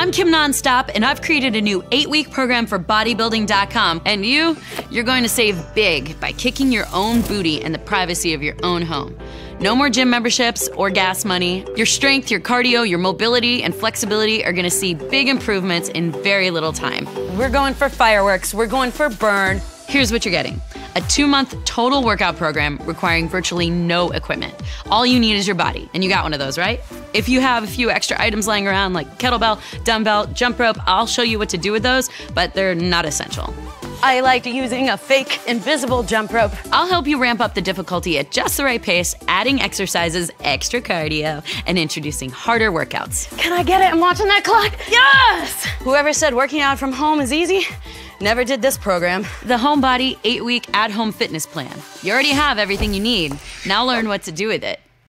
I'm Kym Nonstop, and I've created a new eight week program for bodybuilding.com. And you, you're going to save big by kicking your own booty in the privacy of your own home. No more gym memberships or gas money. Your strength, your cardio, your mobility, and flexibility are gonna see big improvements in very little time. We're going for fireworks, we're going for burn. Here's what you're getting a two month total workout program requiring virtually no equipment. All you need is your body, and you got one of those, right? If you have a few extra items lying around like kettlebell, dumbbell, jump rope, I'll show you what to do with those, but they're not essential. I liked using a fake invisible jump rope. I'll help you ramp up the difficulty at just the right pace, adding exercises, extra cardio, and introducing harder workouts. Can I get it? I'm watching that clock. Yes! Whoever said working out from home is easy never did this program. The Home Body 8 week at home fitness plan. You already have everything you need. Now learn what to do with it.